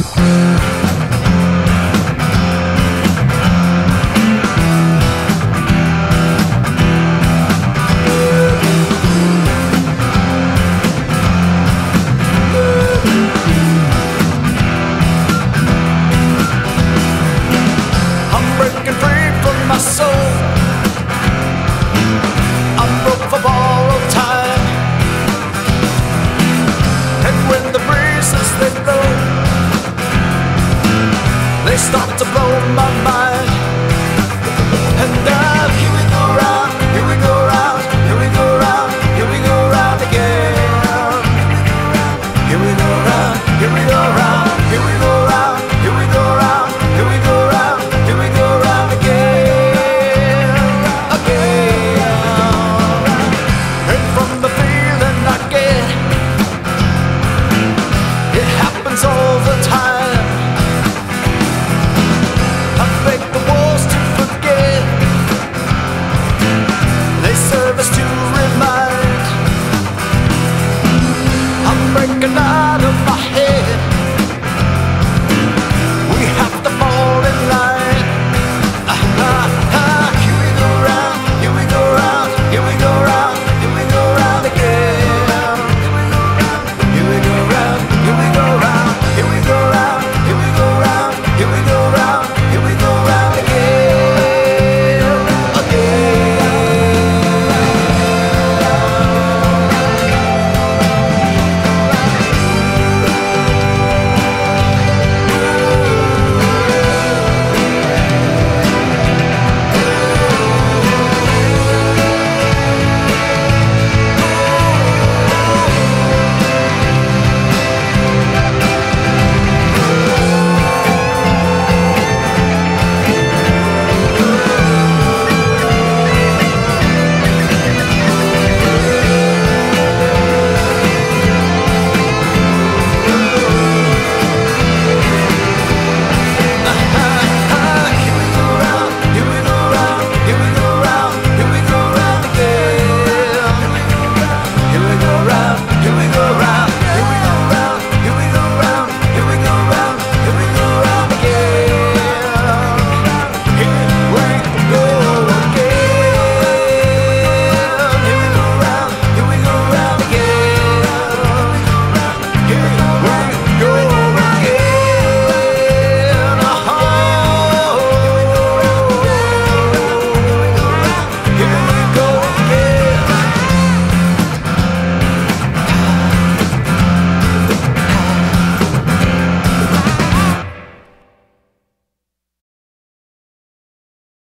Mm-hmm. They to blow my mind.